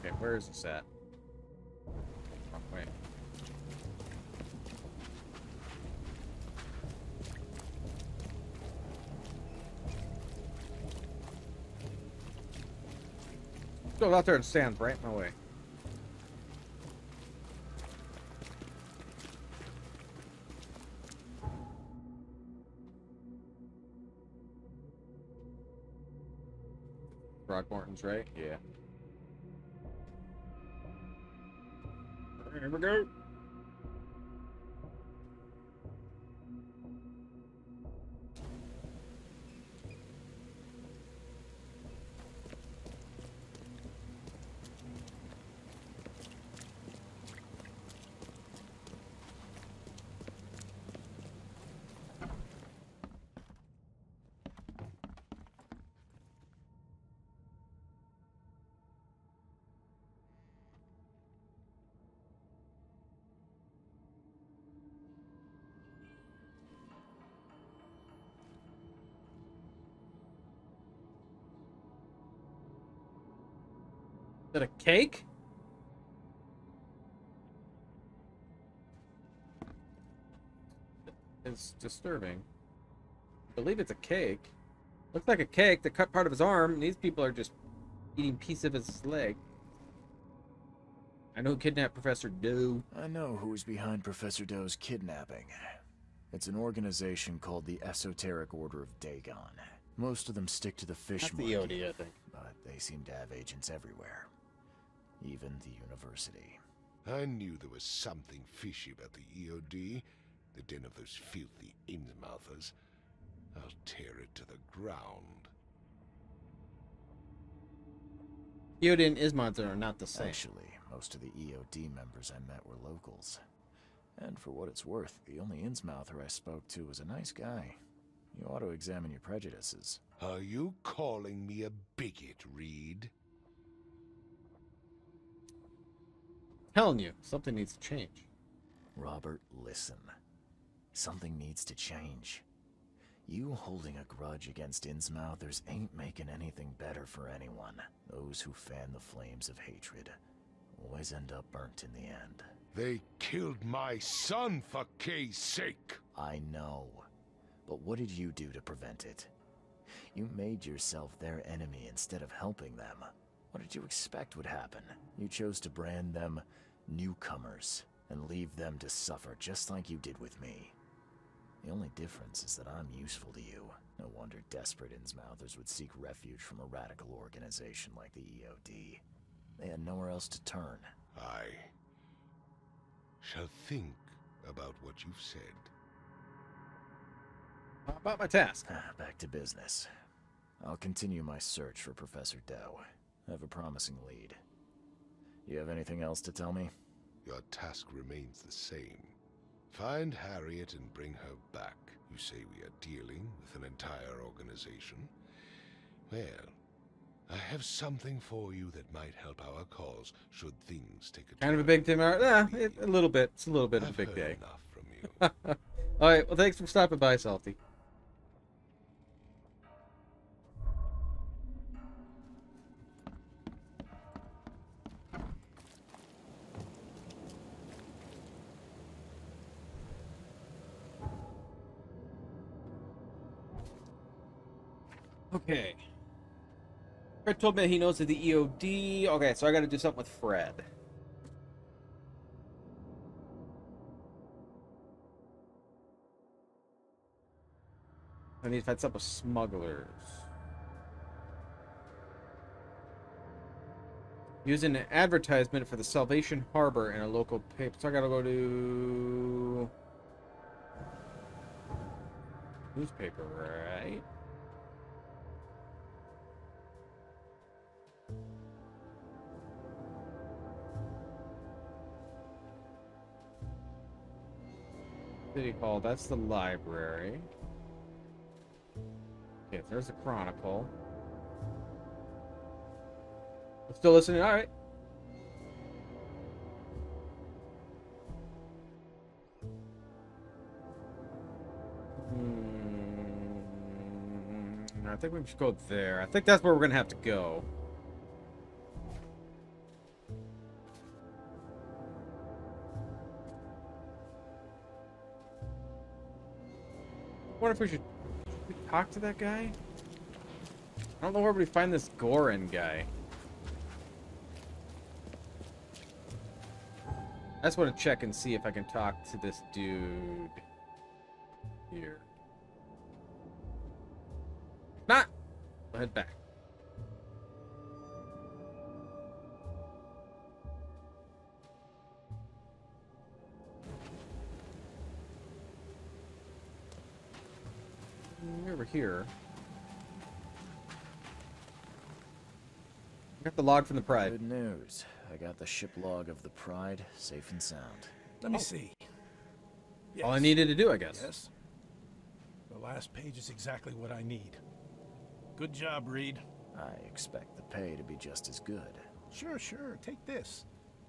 Okay, where is this at? Wrong way. Go out there and stand right in my way. Throgmorton's right? Yeah. Here we go. Is that a cake? It's disturbing. I believe it's a cake. Looks like a cake that cut part of his arm. These people are just eating piece of his leg. I know who kidnapped Professor Doe. I know who's behind Professor Doe's kidnapping. It's an organization called the Esoteric Order of Dagon. Most of them stick to the fish That's the market, EOD, I think. but they seem to have agents everywhere. Even the university. I knew there was something fishy about the EOD, the den of those filthy Innsmouthers. I'll tear it to the ground. EOD and Innsmouth are not the same. Actually, most of the EOD members I met were locals. And for what it's worth, the only Innsmouther I spoke to was a nice guy. You ought to examine your prejudices. Are you calling me a bigot, Reed? Telling you, something needs to change. Robert, listen. Something needs to change. You holding a grudge against Innsmouthers ain't making anything better for anyone. Those who fan the flames of hatred always end up burnt in the end. They killed my son for Kay's sake. I know. But what did you do to prevent it? You made yourself their enemy instead of helping them. What did you expect would happen? You chose to brand them newcomers and leave them to suffer just like you did with me. The only difference is that I'm useful to you. No wonder desperate Innsmouthers would seek refuge from a radical organization like the EOD. They had nowhere else to turn. I shall think about what you've said. How about my task? Ah, Back to business. I'll continue my search for Professor Doe. I have a promising lead. You have anything else to tell me? Your task remains the same. Find Harriet and bring her back. You say we are dealing with an entire organization? Well, I have something for you that might help our cause should things take a Kind of a turn. big day. Yeah, it, a little bit. It's a little bit of a I've big heard day. enough from you. All right. Well, thanks for stopping by, Salty. Okay. Fred told me he knows of the EOD. Okay, so I got to do something with Fred. I need to find something with smugglers. Using an advertisement for the Salvation Harbor in a local paper. So I gotta go to newspaper, right? City Hall, that's the library. Okay, there's a Chronicle. Still listening? Alright. Hmm, I think we should go there. I think that's where we're gonna have to go. Wonder if we should, we talk to that guy. I don't know where we find this Gorin guy. I just want to check and see if I can talk to this dude here. Not. I'll head back. Here. I got the log from the Pride. Good news. I got the ship log of the Pride, safe and sound. Let me oh. see. All I needed to do, I guess. Yes. The last page is exactly what I need. Good job, Reed. I expect the pay to be just as good. Sure, sure. Take this.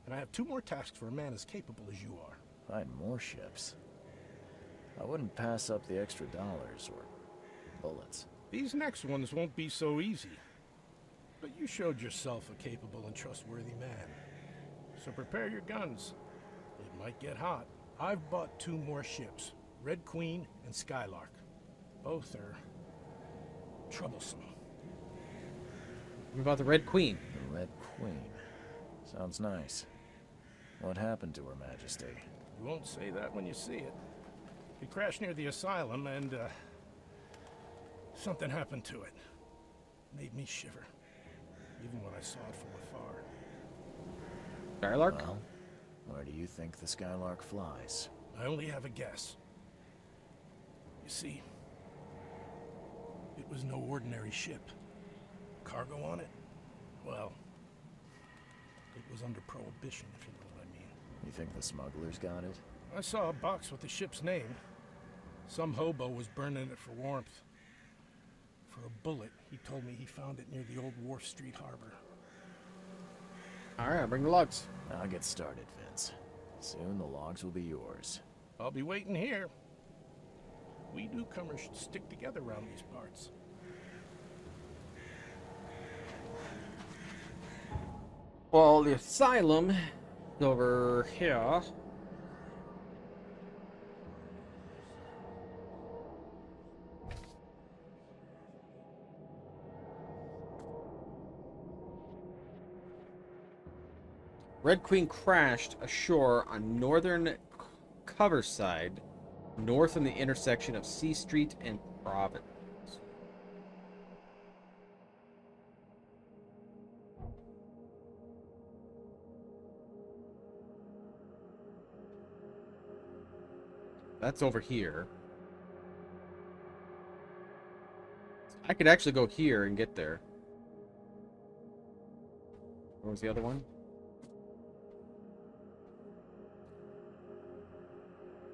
And I have two more tasks for a man as capable as you are. Find more ships. I wouldn't pass up the extra dollars or bullets. These next ones won't be so easy. But you showed yourself a capable and trustworthy man. So prepare your guns. It might get hot. I've bought two more ships, Red Queen and Skylark. Both are troublesome. What about the Red Queen? The Red Queen. Sounds nice. What happened to Her Majesty? You won't say that when you see it. It crashed near the asylum and, uh, something happened to it. Made me shiver. Even when I saw it from afar. Skylark? Well, where do you think the Skylark flies? I only have a guess. You see, it was no ordinary ship. Cargo on it? Well, it was under prohibition, if you know what I mean. You think the smugglers got it? I saw a box with the ship's name. Some hobo was burning it for warmth. For a bullet, he told me he found it near the old Wharf Street harbor. Alright, bring the logs. I'll get started, Vince. Soon the logs will be yours. I'll be waiting here. We newcomers should stick together around these parts. Well, the asylum is over here. Red Queen crashed ashore on northern Coverside, north of the intersection of C Street and Providence. That's over here. I could actually go here and get there. Where was the other one?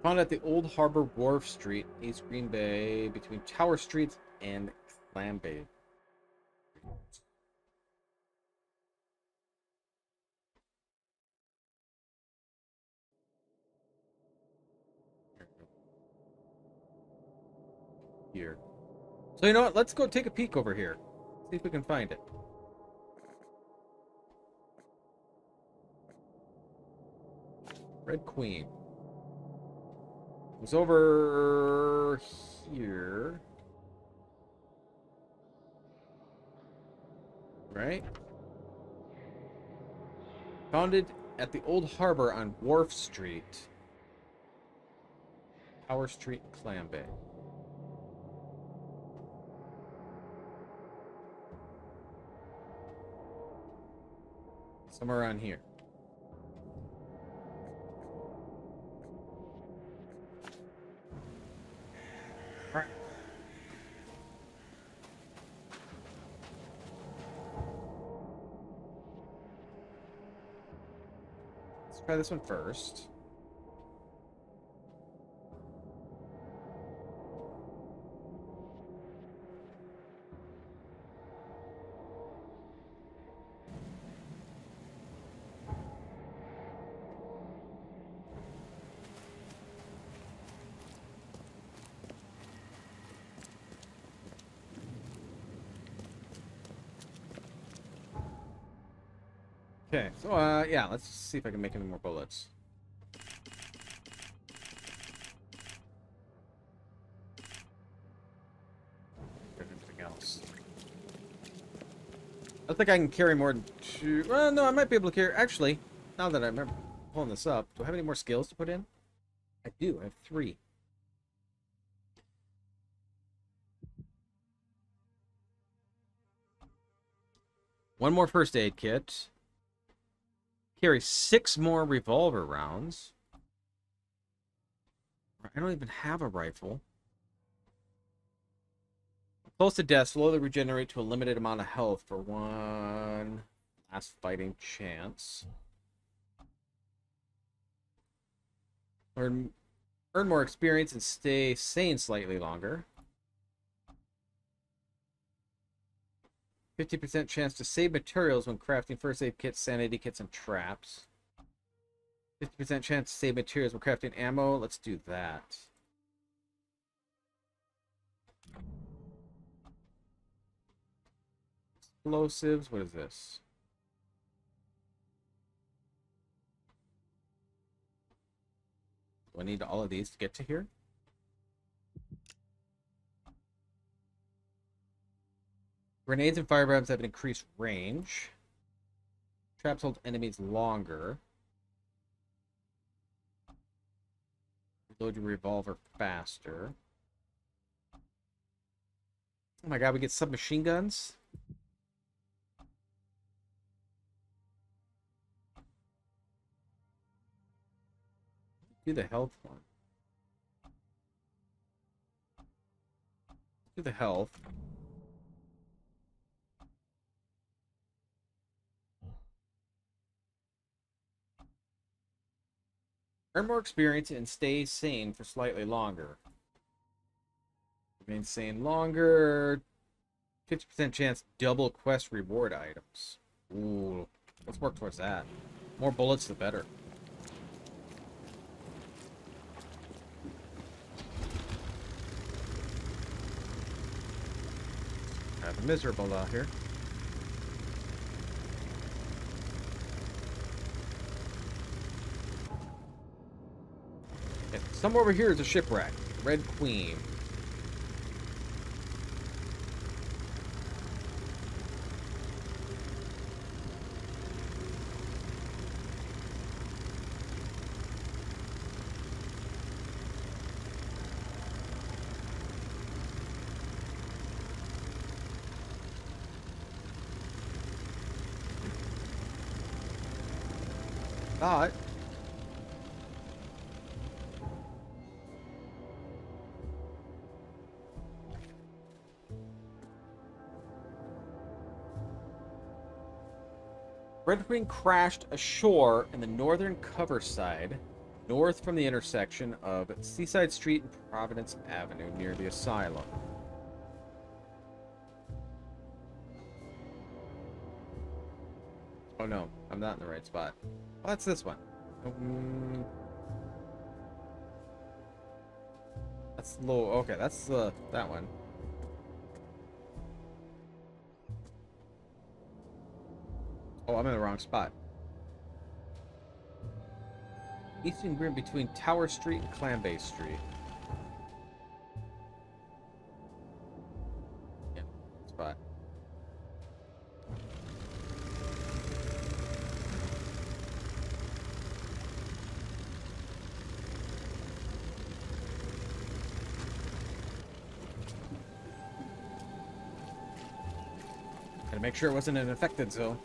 Found at the Old Harbor Wharf Street, East Green Bay, between Tower Street and Clam Bay. Here. So you know what? Let's go take a peek over here. See if we can find it. Red Queen. Was over here. Right? Founded at the old harbor on Wharf Street. Tower Street, Clam Bay. Somewhere around here. Try this one first. Okay, so, uh, yeah, let's see if I can make any more bullets. Anything else? I think I can carry more than two... Well, no, I might be able to carry... Actually, now that I remember pulling this up, do I have any more skills to put in? I do, I have three. One more first aid kit. Carry six more revolver rounds. I don't even have a rifle. Close to death, slowly regenerate to a limited amount of health for one last fighting chance. Earn, earn more experience and stay sane slightly longer. 50% chance to save materials when crafting first aid kits, sanity kits, and traps. 50% chance to save materials when crafting ammo. Let's do that. Explosives. What is this? Do I need all of these to get to here? Grenades and firebombs have an increased range. Traps hold enemies longer. Load your revolver faster. Oh my god, we get submachine guns? Do the health one. Do the health. Earn more experience and stay sane for slightly longer. Remain sane longer. 50% chance double quest reward items. Ooh, let's work towards that. More bullets, the better. Of miserable out here. Somewhere over here is a shipwreck. Red Queen. Thought. Red Queen crashed ashore in the northern Coverside, north from the intersection of Seaside Street and Providence Avenue near the asylum. Oh no, I'm not in the right spot. Well, that's this one. Um, that's low. Okay, that's uh, that one. Oh, I'm in the wrong spot. Eastern Grim between Tower Street and Clambay Street. Yeah, spot. Gotta make sure it wasn't an infected zone.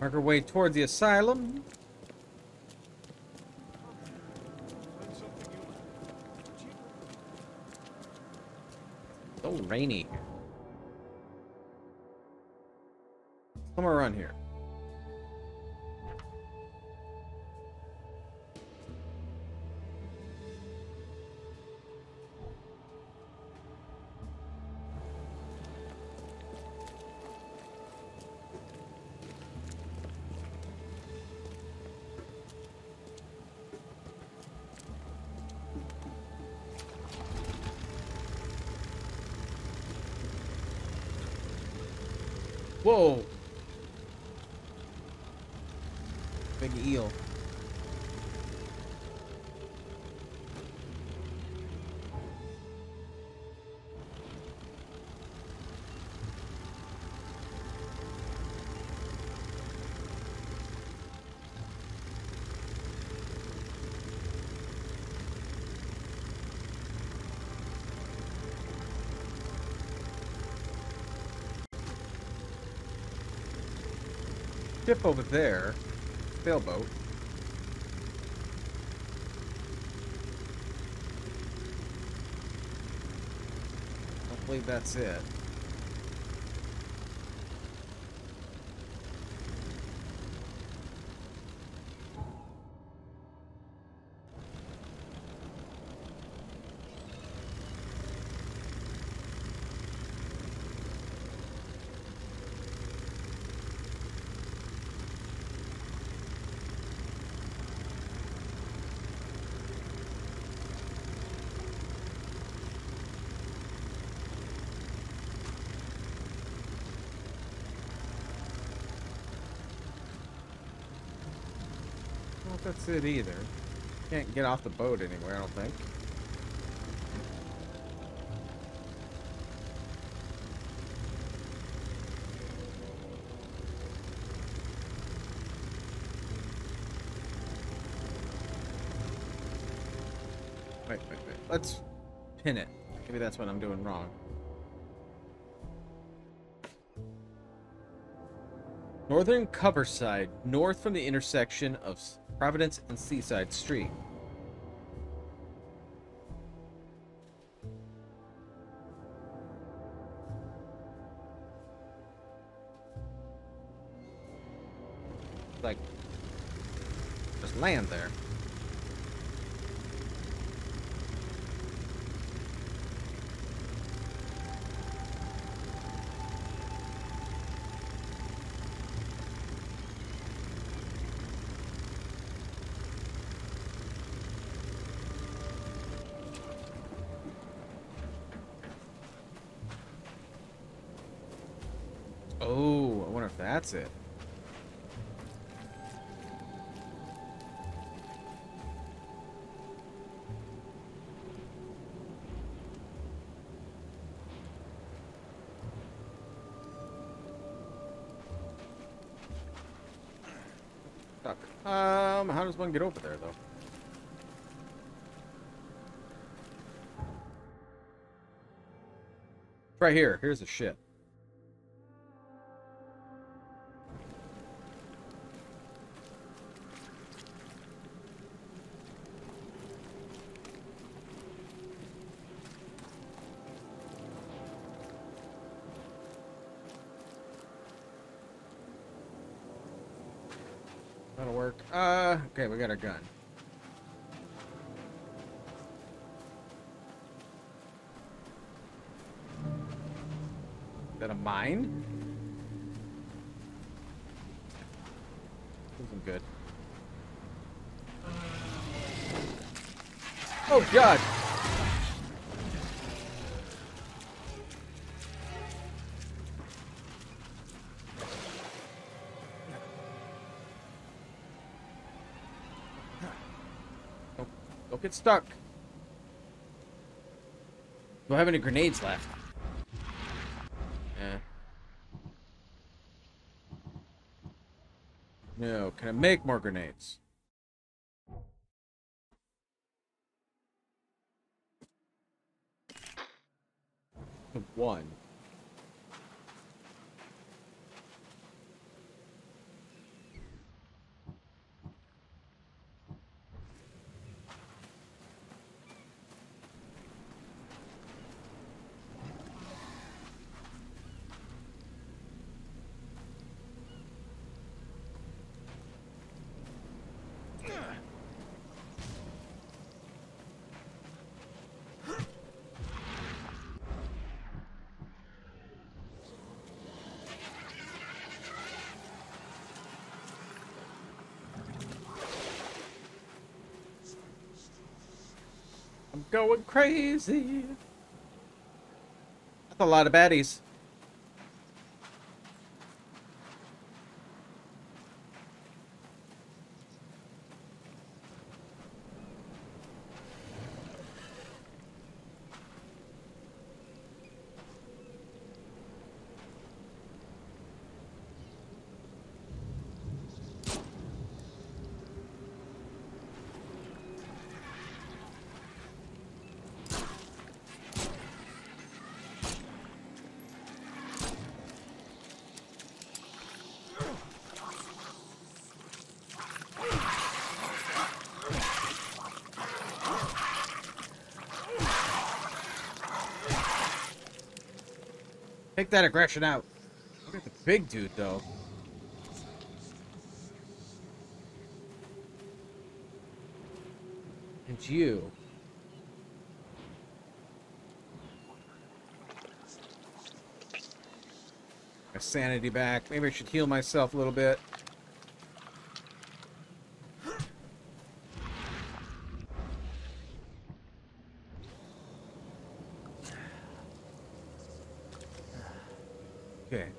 Mark our way toward the asylum. So rainy. Somewhere around here. Ship over there. Sailboat. I believe that's it. If that's it either. Can't get off the boat anywhere, I don't think. Wait, wait, wait. Let's pin it. Maybe that's what I'm doing wrong. Northern Coverside, north from the intersection of Providence and Seaside Street. That's it. Um, how does one get over there, though? Right here. Here's the ship. That'll work. Uh, okay, we got our gun. Is that a mine? Isn't good. Oh god! Get stuck. Do I have any grenades left? Eh. No, can I make more grenades? One. I'm going crazy. That's a lot of baddies. Take that aggression out. Look at the big dude, though. And you. My sanity back. Maybe I should heal myself a little bit. Okay.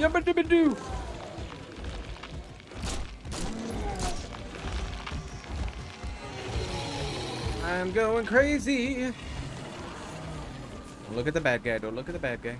Yabba dibba doo. I'm going crazy. Don't look at the bad guy. Don't look at the bad guy.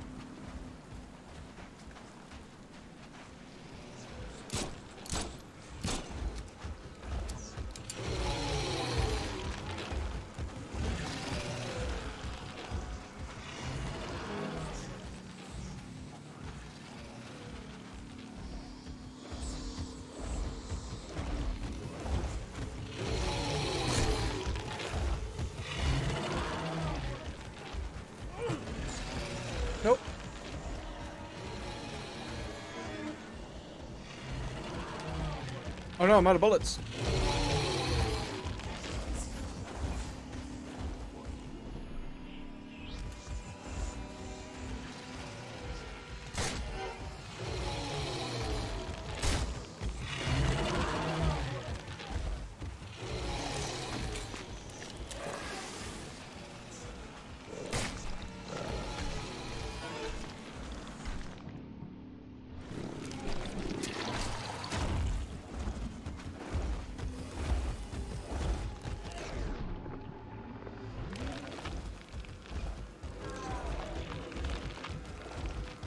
No, I'm out of bullets.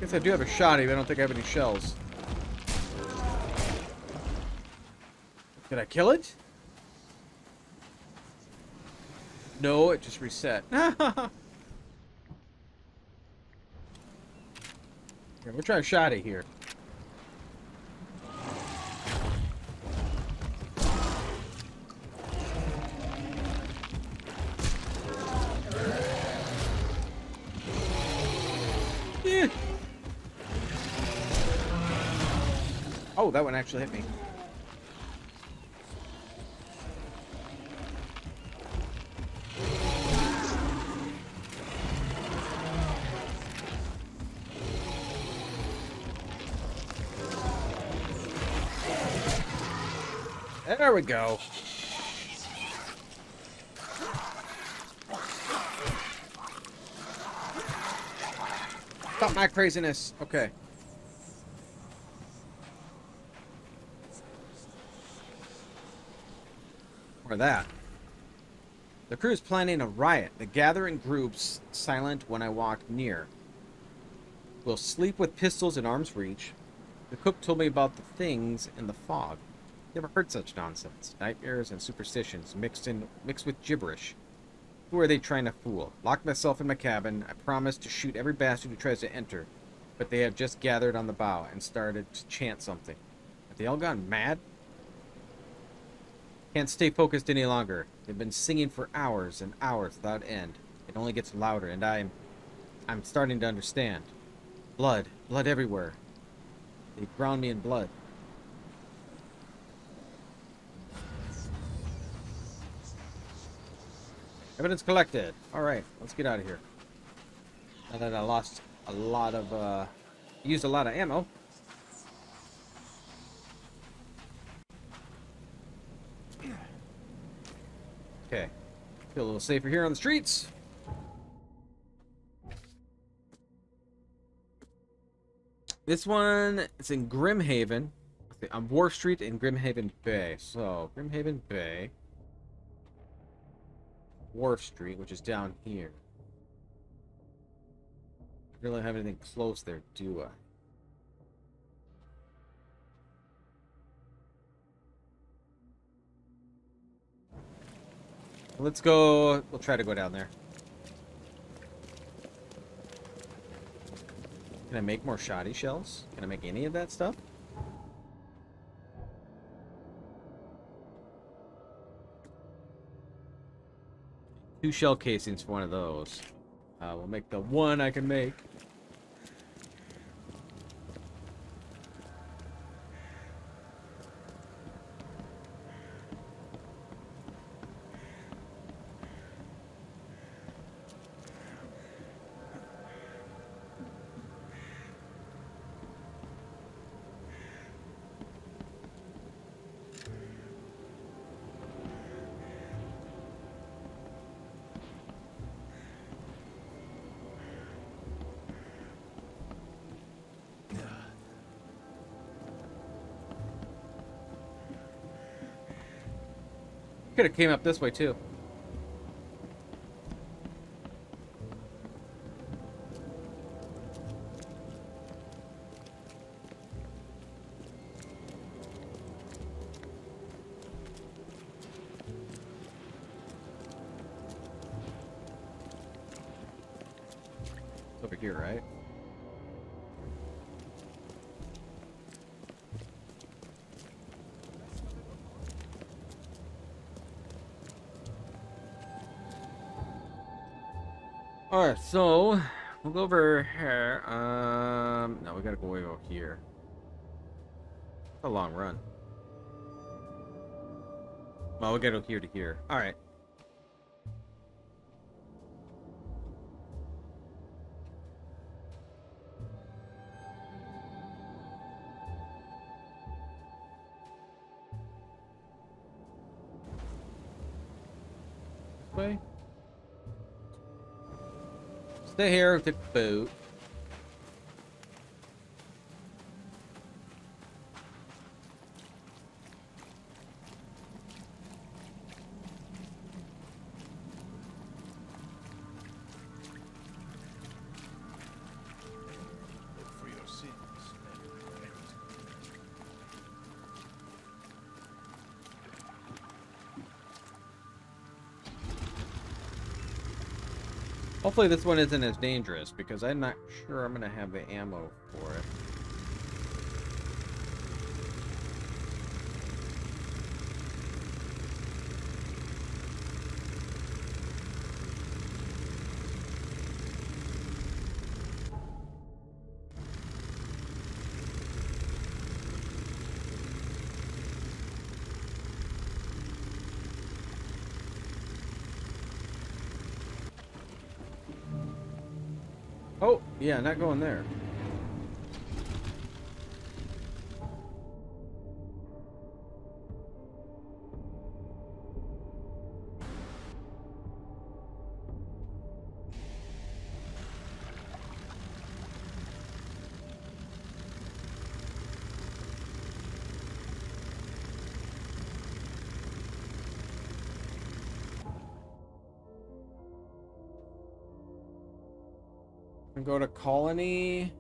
Guess I do have a shotty, but I don't think I have any shells. Did I kill it? No, it just reset. yeah, we're trying shotty here. Oh, that one actually hit me. There we go. Stop my craziness. Okay. Or that. The crew is planning a riot. They gather in groups, silent when I walk near. We'll sleep with pistols in arm's reach. The cook told me about the things in the fog. Never heard such nonsense. Nightmares and superstitions mixed in mixed with gibberish. Who are they trying to fool? Locked myself in my cabin. I promised to shoot every bastard who tries to enter, but they have just gathered on the bow and started to chant something. Have they all gone mad? Can't stay focused any longer. They've been singing for hours and hours without end. It only gets louder, and I'm... I'm starting to understand. Blood. Blood everywhere. They drowned me in blood. Evidence collected. Alright, let's get out of here. Now that I lost a lot of, uh... Used a lot of ammo. Feel a little safer here on the streets. This one, it's in Grimhaven. On Wharf Street in Grimhaven Bay. So, Grimhaven Bay. Wharf Street, which is down here. I really have anything close there, do I? Let's go. We'll try to go down there. Can I make more shoddy shells? Can I make any of that stuff? Two shell casings for one of those. Uh, we'll make the one I can make. Could have came up this way too. So we'll go over here. Um, no, we gotta go way over here. It's a long run. Well, we gotta go here to here. Alright. This? Stay here with the boat. Hopefully this one isn't as dangerous because I'm not sure I'm gonna have the ammo for it. Yeah, not going there. And go to colony.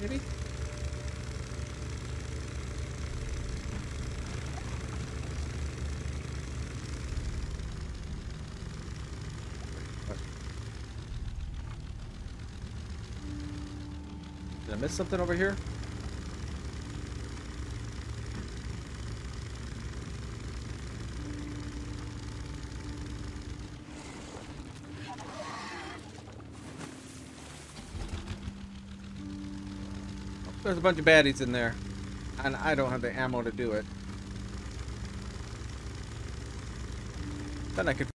Maybe? Did I miss something over here? There's a bunch of baddies in there. And I don't have the ammo to do it. Then I could.